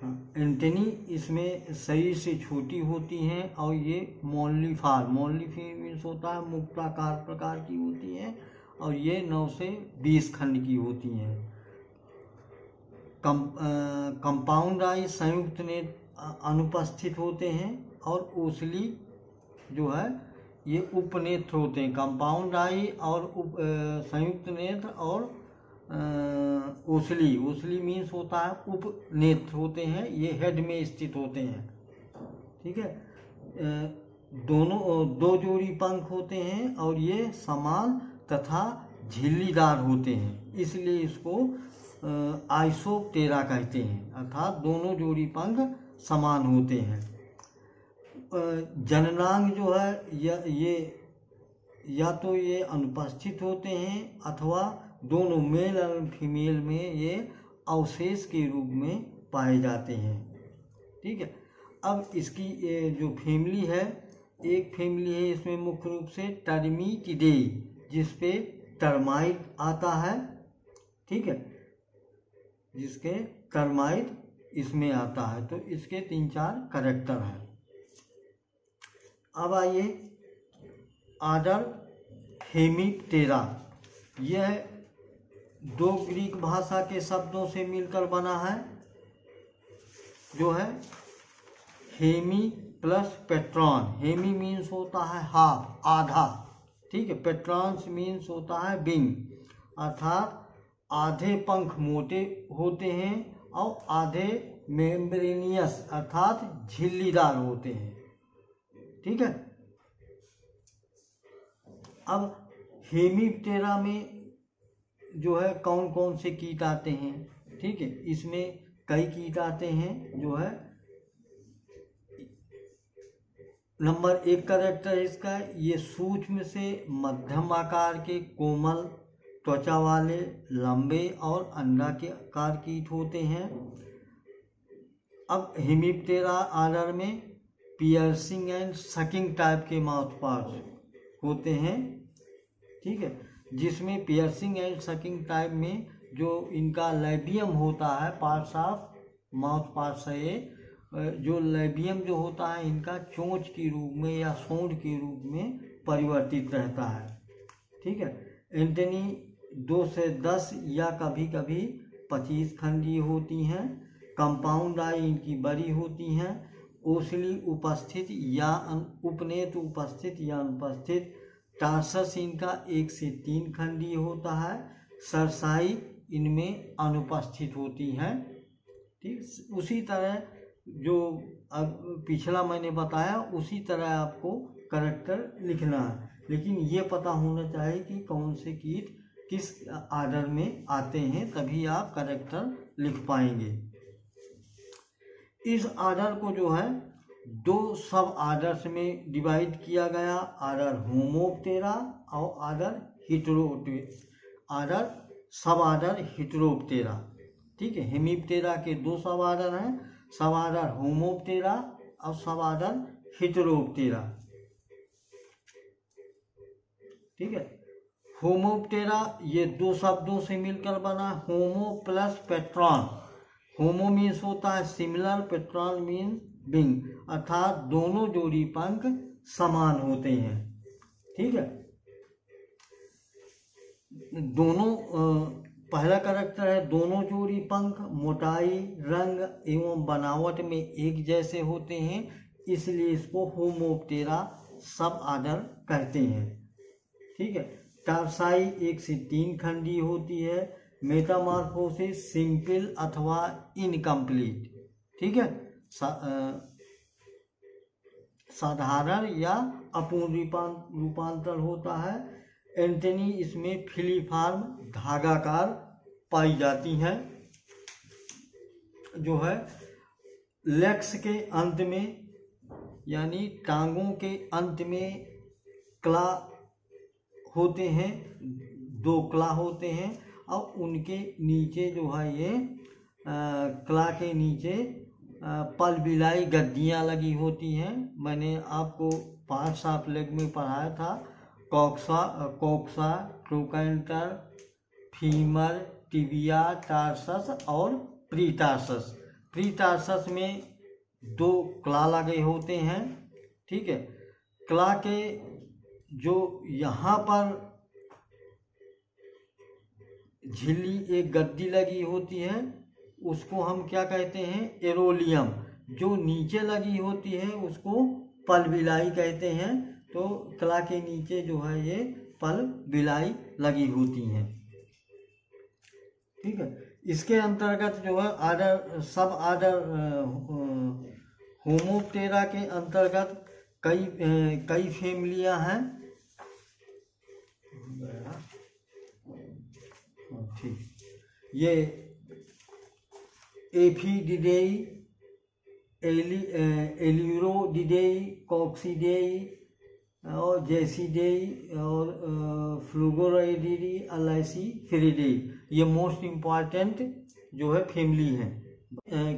Antony इसमें सही से छोटी होती हैं और ये मोलिफार मोलिफी मीन्स होता है, मुक्ताकार प्रकार की होती हैं और ये नौ से बीस खंड की होती हैं। कम कंपाउंड आई संयुक्त ने अनुपस्थित होते हैं और ओसली जो है, ये उपनेत्र होते हैं। कंपाउंड आई और उप संयुक्त नेत्र और ओसली ओसली मीन्स होता है उपनेत्र होते हैं, ये हेड में स्थित होते हैं। ठीक है? दोनों दो जोड़ी पंख होते हैं और ये समान तथा झिल्लीदार होते हैं। इसलिए इसको आइसोप्टेरा कहते हैं, अर्थात दोनों जोड़ी पंख समान होते हैं। जननांग जो है, या, ये, या तो ये अनुपस्थित होते हैं अथवा दोनों मेल और फीमेल में ये अवशेष के रूप में पाए जाते हैं। ठीक है? अब इसकी जो फैमिली है, एक फैमिली है इसमें मुख्य रूप से टर्मीटिडे, जिसपे टर्माइट आता है। ठीक है? जिसके टर्माइट इसमें आता है तो इसके तीन चार करेक्टर हैं। अब आइए आर्डर हेमिप्टेरा यह दो ग्रीक भाषा के शब्दों से मिलकर बना है, जो है hemi plus pteron. Hemi means होता है हाफ़ आधा, ठीक है? पेट्रॉन्स मीन्स होता है बिंग, अर्थात आधे पंख मोटे होते हैं और आधे मेम्ब्रेनियस अर्थात झिल्लीदार होते हैं, ठीक है? अब हेमीप्टेरा में जो है कौन कौन से कीट आते हैं, ठीक है? इसमें कई कीट आते हैं जो है नंबर एक करेक्टर इसका, ये सूक्ष्म से मध्यम आकार के कोमल, त्वचा वाले, लंबे और अंडा के आकार कीट होते हैं। अब हिमिप्टेरा आर्डर में पियर्सिंग एंड सकिंग टाइप के माउथ पार्ट्स होते हैं, ठीक है? जिसमें पियर्सिंग एंड सकिंग टाइप में जो इनका लेबियम होता है पार्ट्स ऑफ़ माउथ पार्ट्स है जो लेबियम जो होता है, इनका चोंच के रूप में या सोंड के रूप में परिवर्तित रहता है। ठीक है? एंटनी दो से दस या कभी कभी पच्चीस खंडी होती हैं कंपाउंड आई इनकी बड़ी होती हैं ओसली उपस्थित या उपनेत उपस्थित या अनुपस्थित टार्सस इनका एक से तीन खंडी होता है। सरसाई इनमें अनुपस्थित होती हैं। ठीक, उसी तरह जो अब पिछला मैंने बताया, उसी तरह आपको करेक्टर लिखना है। लेकिन ये पता होना चाहिए कि कौन से कीट किस आर्डर में आते हैं, तभी आप करेक्टर लिख पाएँगे। इस आर्डर को जो है दो सब आर्डर्स में डिवाइड किया गया। आर्डर होमोप्टेरा और आर्डर हिटरोटे आर्डर सब आर्डर हिटरोप्टेरा ठीक है? हेमिप्टेरा के दो सब आर्डर हैं। सब आर्डर होमोप्टेरा और सब आर्डर हिटरोप्टेरा ठीक है? होमोप्टेरा ये दो शब्दों से मिलकर बना। Homo plus pteron homo means होता है सिमिलर पेट्रॉन मीन्स बिंग, अर्थात दोनों जोड़ी पंख समान होते हैं। ठीक है? दोनों पहला करेक्टर है, दोनों जोड़ी पंख, मोटाई, रंग एवं बनावट में एक जैसे होते हैं, इसलिए इसको होमोप्टेरा सब आदर कहते हैं। ठीक है? टारसाई एक से तीन खंडी होती है, मेटामार्फोसिस सिंपल अथवा इनकम्प्लीट। ठीक है? साधारण या अपूर्ण रूपां रूपांतर होता है। एंटनी इसमें फिलीफार्म धागाकार पाई जाती हैं जो है लेग्स के अंत में यानी टांगों के अंत में क्ला होते हैं दो क्ला होते हैं और उनके नीचे जो है ये आ, क्ला के नीचे पल बिलाई गद्दियाँ लगी होती हैं। मैंने आपको पाँच सात लेग में पढ़ाया था। Coxa coxa, trochanter, femur, tibia, tarsus और प्रीटार्सस। प्री टार्सस में दो क्ला लगे होते हैं, ठीक है? क्ला के जो यहाँ पर झिल्ली एक गद्दी लगी होती है उसको हम क्या कहते हैं? एरोलियम। जो नीचे लगी होती है, उसको पल बिलाई कहते हैं। तो कला के नीचे जो है ये पल बिलाई लगी होती हैं। ठीक है? इसके अंतर्गत जो है आर्डर सब आर्डर होमोप्टेरा के अंतर्गत कई कई फैमिलियाँ हैं। ठीक। ये एफीडिडेई एली कॉक्सीडेई और जेसीडेई और फ्लूगोराइडी अलाइसी फ्रीडेई ये मोस्ट इंपॉर्टेंट जो है फैमिली है।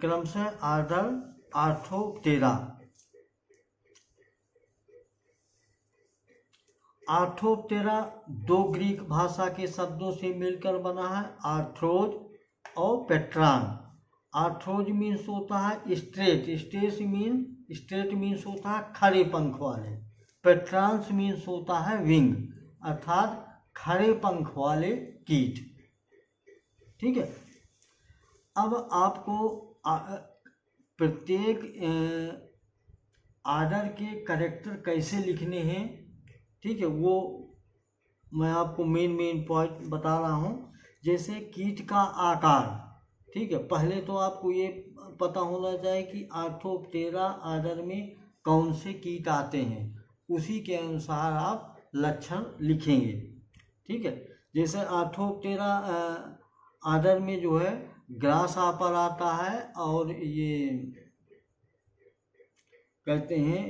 क्रमशः आर्डर आर्थोप्टेरा आर्थोप्टेरा दो ग्रीक भाषा के शब्दों से मिलकर बना है आर्थ्रोज और पेट्रान। आर्थ्रोज मीन्स होता है straight straight mean straight means होता है खड़े पंख वाले पेट्रांस मीन्स होता है विंग अर्थात खड़े पंख वाले कीट। ठीक है? अब आपको प्रत्येक आर्डर के करेक्टर कैसे लिखने हैं, ठीक है, वो मैं आपको मेन मेन पॉइंट बता रहा हूँ। जैसे कीट का आकार ठीक है, पहले तो आपको ये पता होना चाहिए कि आर्थोप्टेरा आर्डर में कौन से कीट आते हैं, उसी के अनुसार आप लक्षण लिखेंगे। ठीक है, जैसे आर्थोप्टेरा आर्डर में जो है, ग्रास आपर आता है और ये कहते हैं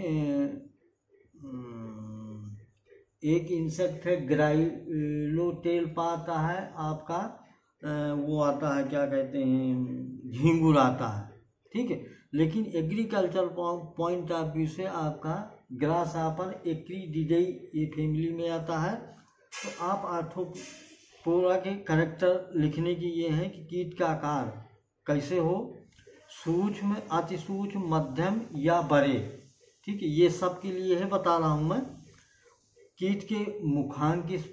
एक इंसेक्ट है ग्राइलोटेल पाता है आपका वो आता है, क्या कहते हैं झींगुर आता है, ठीक है? लेकिन एग्रीकल्चर पॉइंट ऑफ़ व्यू से आपका ग्रास आपर एक्रीडिडई ये फैमिली में आता है। तो आप आर्थोपोरा के करेक्टर लिखने की ये है कि कीट का आकार कैसे हो, सूक्ष्म अति सूक्ष्म मध्यम या बड़े, ठीक है? ये सब के लिए है, बता रहा हूँ मैं। कीट के मुखांग किस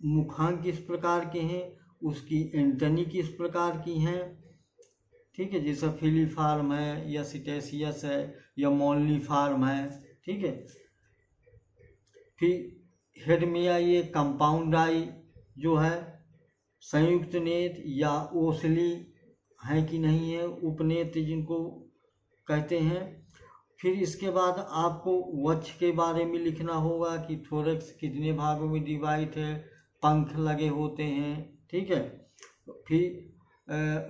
मुखांग किस प्रकार के हैं उसकी एंटनी किस प्रकार की हैं? ठीक है, जैसे फिली फार्म है, या सिटेसियस है, या मोनली फार्म है, ठीक है। फिर हेड में ये कंपाउंड आई, जो है संयुक्त नेत या ओसली है कि नहीं है, उपनेत जिनको कहते हैं। फिर इसके बाद आपको वक्ष के बारे में लिखना होगा कि थोरक्स कितने भागों में डिवाइड है, पंख लगे होते हैं ठीक है? फिर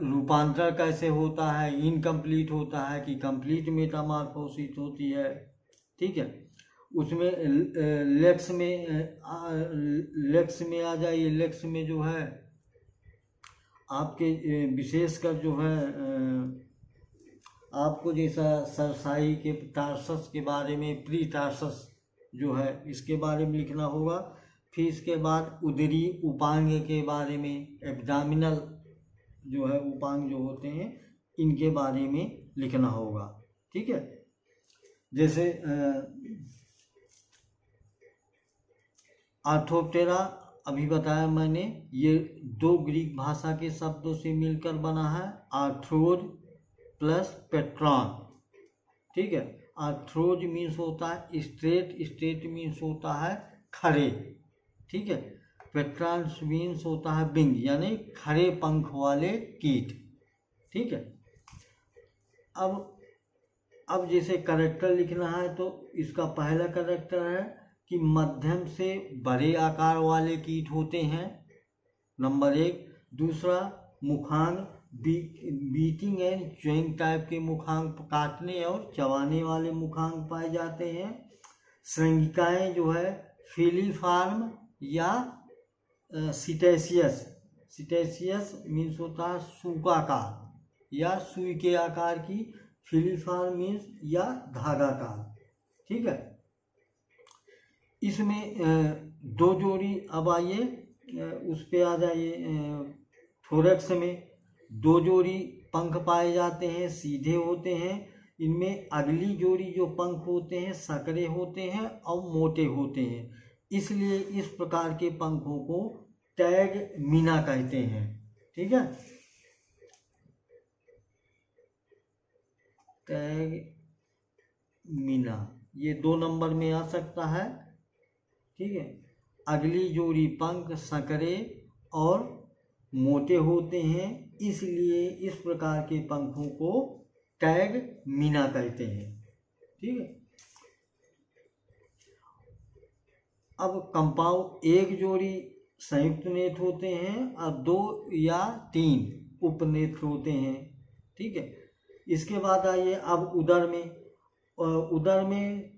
रूपांतर कैसे होता है? इनकम्प्लीट होता है कि कंप्लीट मेटामार्फोसिस होती है। ठीक है? उसमें लेक्स में लेक्स में आ जाइए। लेक्स में जो है, आपके विशेषकर जो है आपको जैसा सरसाई के टार्सस के बारे में प्री टार्सस जो है, इसके बारे में लिखना होगा। फिर इसके बाद उदरी उपांग के बारे में एब्डामिनल जो है उपांग जो होते हैं, इनके बारे में लिखना होगा। ठीक है? जैसे आर्थोप्टेरा, अभी बताया मैंने, ये दो ग्रीक भाषा के शब्दों से मिलकर बना है, आर्थ्रोज प्लस पेट्रॉन। ठीक है? आर्थ्रोज मीन्स होता है स्ट्रेट स्ट्रेट मीन्स होता है खड़े। ठीक है? पेट्रॉन्स मीन्स होता है बिंग, यानी खड़े पंख वाले कीट। ठीक है? अब अब जैसे करेक्टर लिखना है तो इसका पहला करेक्टर है कि मध्यम से बड़े आकार वाले कीट होते हैं, नंबर एक। दूसरा, मुखांग, B biting and chewing type के मुखांग काटने और चबाने वाले मुखांग पाए जाते हैं। श्रृंगिकाएँ जो है फिलीफार्म या सिटेसियस सिटेसियस मीन्स होता है सूकाकार या सुई के आकार की फिलीफार मीन्स या धागाकार ठीक है? इसमें दो जोड़ी, अब आइए उस पे आ जाइए थोरेक्स में। दो जोड़ी पंख पाए जाते हैं, सीधे होते हैं। इनमें अगली जोड़ी जो पंख होते हैं, सकरे होते हैं और मोटे होते हैं। इसलिए इस प्रकार के पंखों को टैग मीना कहते हैं। ठीक है? टैग मीना, ये दो नंबर में आ सकता है। ठीक है? अगली जोड़ी पंख सकरे और मोटे होते हैं, इसलिए इस प्रकार के पंखों को टैग मीना कहते हैं। ठीक है? अब कंपाउंड एक जोड़ी संयुक्त नेत्र होते हैं और दो या तीन उपनेत्र होते हैं, ठीक है? इसके बाद आइए अब उदर में। उदर में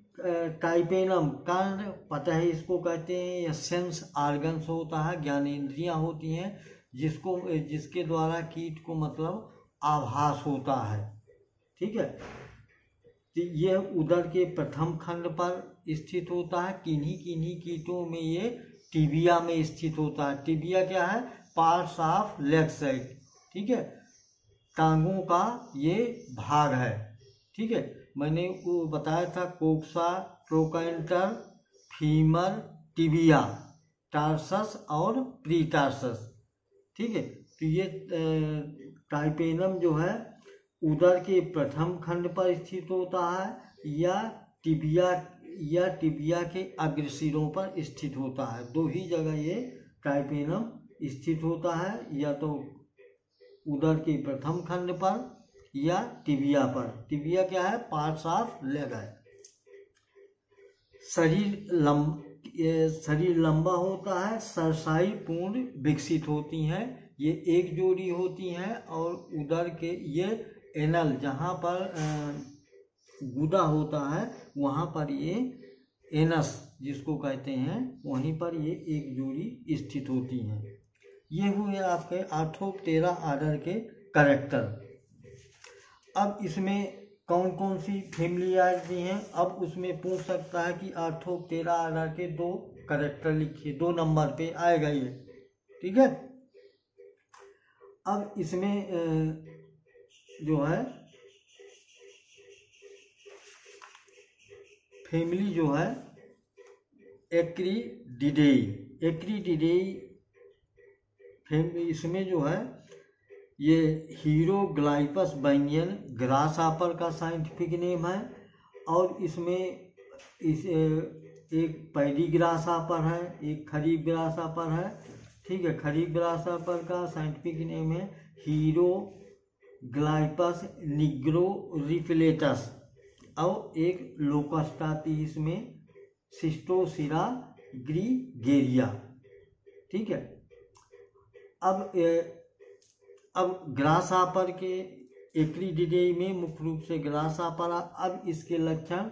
टाइपेनम, कर्ण पता है इसको कहते हैं, या सेंस आर्गन्स होता है, ज्ञानेन्द्रियाँ होती हैं, जिसको, जिसके द्वारा कीट को मतलब आभास होता है, ठीक है? तो यह उदर के प्रथम खंड पर स्थित होता है, किन्हीं किन्हीं कीटों में ये टिबिया में स्थित होता है। टिबिया क्या है? पार्ट्स ऑफ़ लेग साइड ठीक है? टांगों का ये भाग है, ठीक है? मैंने वो बताया था coxa trochanter femur tibia tarsus और प्रीटार्सस ठीक है? तो ये टाइपेनम जो है, उदर के प्रथम खंड पर स्थित होता है या टिबिया या टिबिया के अग्रसिरों पर स्थित होता है। दो ही जगह ये टाइपेनम स्थित होता है, या तो उदर के प्रथम खंड पर या टिबिया पर। टिबिया क्या है? पार्ट्स ऑफ़ लेग है। शरीर लंब शरीर लंबा होता है, सरसाई पूर्ण विकसित होती हैं, ये एक जोड़ी होती हैं, और उदर के ये एनल, जहाँ पर गुदा होता है, वहाँ पर ये एनस, जिसको कहते हैं, वहीं पर ये एक जोड़ी स्थित होती हैं। ये हुए आपके आठों तेरह आर्डर के करेक्टर अब इसमें कौन कौन सी फैमिली आती हैं? अब उसमें पूछ सकता है कि आठों तेरह आर्डर के दो करेक्टर लिखिए, दो नंबर पे आएगा ये ठीक है? अब इसमें जो है फैमिली जो है एक्रीडिडेई एक्रीडिडेई फैमिली इसमें जो है, ये हीरो ग्लाइपस बैंगन ग्रास आपर का साइंटिफिक नेम है और इसमें इस एक पैडी ग्रास आपर है, एक खरीफ ग्रास आपर है, ठीक है खरीफ ग्रास आपर का साइंटिफिक नेम है हीरो ग्लाइपस निग्रो रिफिलेटस। और एक लोकस्ट आती इसमें सिस्टोसिरा ग्रीगेरिया। ठीक है? अब ए, अब ग्रास आपर के एक्रीडिडे में मुख्य रूप से ग्रास आपर अब इसके लक्षण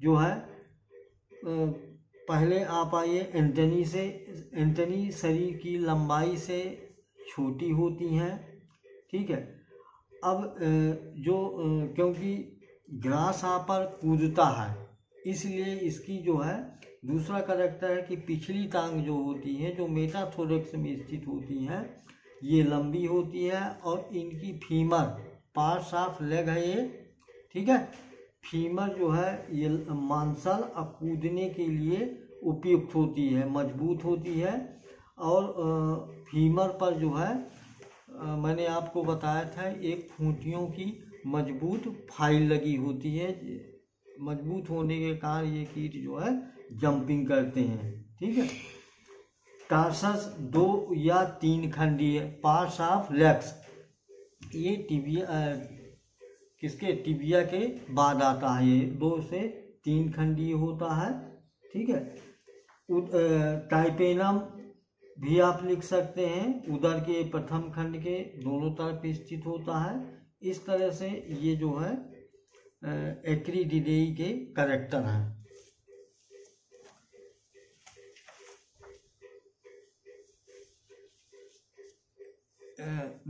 जो है पहले आप आइए एंटनी से एंटनी शरीर की लंबाई से छोटी होती हैं। ठीक है? अब जो क्योंकि ग्रास आपर कूदता है। इसलिए इसकी जो है, दूसरा करेक्टर है कि पिछली टांग जो होती है, जो मेटाथोरेक्स में स्थित होती है, ये लंबी होती है और इनकी फीमर पार्ट्स ऑफ़ लेग है ये, ठीक है? फीमर जो है, ये मांसल और कूदने के लिए उपयुक्त होती है, मज़बूत होती है और फीमर पर जो है मैंने आपको बताया था एक खूंटियों की मज़बूत फ़ाइल लगी होती है। मज़बूत होने के कारण ये कीट जो है जंपिंग करते हैं, ठीक है? टार्सस दो या तीन खंडीय पार्ट्स ऑफ़ लेग्स ये टिबिया किसके? टिबिया के बाद आता है ये। दो से तीन खंडीय होता है, ठीक है? टाइपेनम भी आप लिख सकते हैं। उधर के प्रथम खंड के दोनों तरफ़ स्थित होता है। इस तरह से ये जो है एक्रीडिडेई के करेक्टर हैं।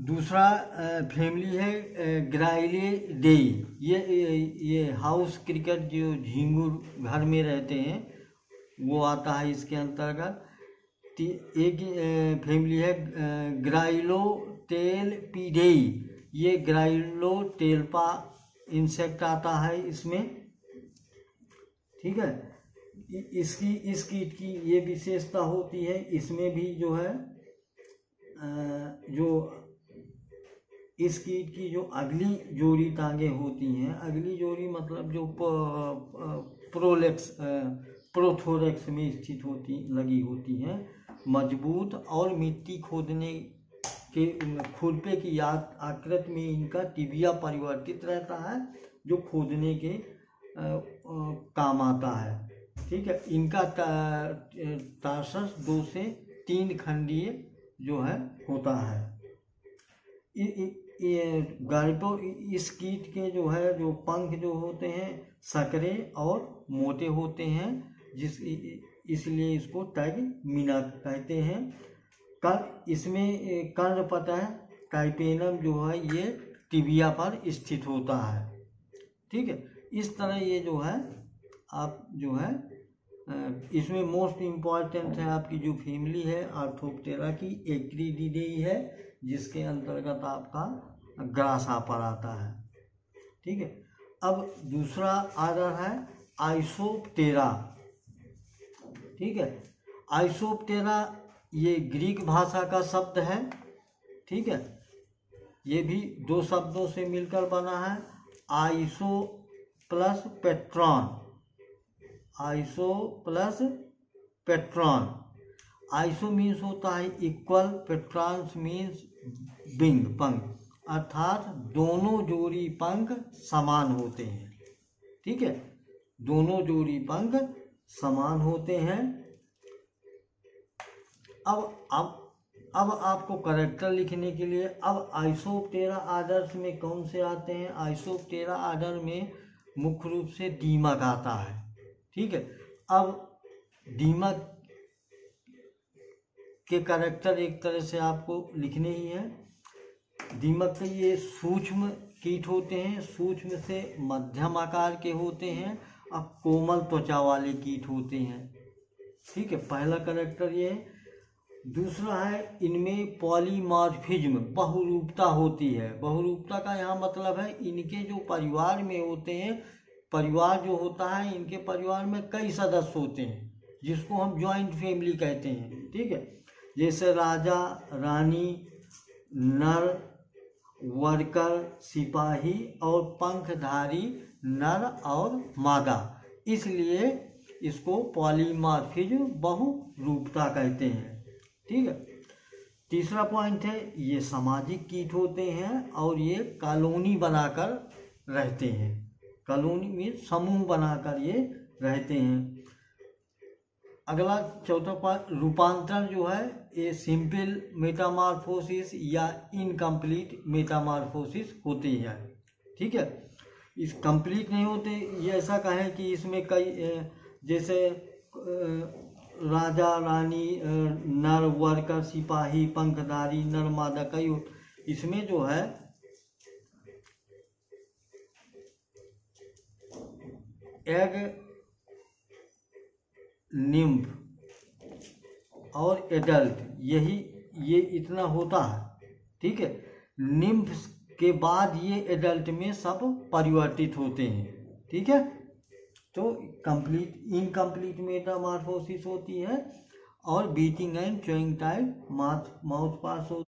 दूसरा फैमिली है ग्राइले डेई ये ये हाउस क्रिकेट जो झींगुर घर में रहते हैं, वो आता है इसके अंतर्गत। एक फैमिली है ग्राइलो टेल पीडेई ये ग्राइलो टेल्पा इंसेक्ट आता है इसमें, ठीक है? इसकी, इस कीट की ये विशेषता होती है, इसमें भी जो है जो इस कीट की जो अगली जोड़ी टांगे होती हैं, अगली जोड़ी मतलब जो प्रोलेक्स प्रोथोरेक्स में स्थित होती, लगी होती हैं, मज़बूत और मिट्टी खोदने के खुरपे की याद आकृति में इनका टिबिया परिवर्तित रहता है, जो खोदने के काम आता है। ठीक है? इनका टा- दो से तीन खंडीय जो है, होता है। गाल्पो इस कीट के जो है, जो पंख जो होते हैं, सकरे और मोटे होते हैं, जिस इसलिए इसको टैग मीना कहते हैं। कर इसमें कर्ण पता है, टाइपेनम जो है, ये टिबिया पर स्थित होता है। ठीक है? इस तरह ये जो है, आप जो है इसमें मोस्ट इंपॉर्टेंट है आपकी जो फैमिली है आर्थोपटेरा की एक्रीडिडेई है, जिसके अंतर्गत आपका ग्रासा पर आता है। ठीक है? अब दूसरा आर्डर है आइसोपटेरा ठीक है? आइसोपटेरा ये ग्रीक भाषा का शब्द है, ठीक है? ये भी दो शब्दों से मिलकर बना है। Iso plus pteron. Iso plus pteron. Iso means होता है इक्वल पेट्रॉन्स मीन्स बिंग, पंख। अर्थात दोनों जोड़ी पंख समान होते हैं, ठीक है? दोनों जोड़ी पंख समान होते हैं। अब अब अब आपको करेक्टर लिखने के लिए, अब आइसोपटेरा आदर्श में कौन से आते हैं? आइसोपटेरा आर्डर में मुख्य रूप से दीमक आता है। ठीक है? अब दीमक के करेक्टर एक तरह से आपको लिखने ही है। दीमक के ये सूक्ष्म कीट होते हैं, सूक्ष्म से मध्यम आकार के होते हैं और कोमल त्वचा वाले कीट होते हैं। ठीक है? पहला करेक्टर ये है। दूसरा है, इनमें पॉलीमॉर्फिज्म, बहुरूपता होती है। बहुरूपता का यहाँ मतलब है, इनके जो परिवार में होते हैं, परिवार जो होता है, इनके परिवार में कई सदस्य होते हैं, जिसको हम ज्वाइंट फैमिली कहते हैं, ठीक है? जैसे राजा, रानी, नर, वर्कर, सिपाही और पंखधारी, नर और मादा। इसलिए इसको पॉलीमॉर्फिज्म बहुरूपता कहते हैं। ठीक है? तीसरा पॉइंट है, ये सामाजिक कीट होते हैं और ये कॉलोनी बनाकर रहते हैं। कॉलोनी में समूह बनाकर ये रहते हैं। अगला चौथा पॉइंट रूपांतरण जो है, ये सिंपल मेटामार्फोसिस या इनकम्प्लीट मेटामार्फोसिस होती है। ठीक है? इस कंप्लीट नहीं होते, ये ऐसा कहें कि इसमें कई जैसे राजा, रानी नर, वर्कर, सिपाही, पंखधारी नर मादा इसमें जो है एग निम्फ और एडल्ट, यही, ये इतना होता है, ठीक है? निम्फ के बाद ये एडल्ट में सब परिवर्तित होते हैं, ठीक है? तो कंप्लीट इनकम्प्लीट मेटामार्फोसिस होती है और biting and chewing type mouth mouth parts होता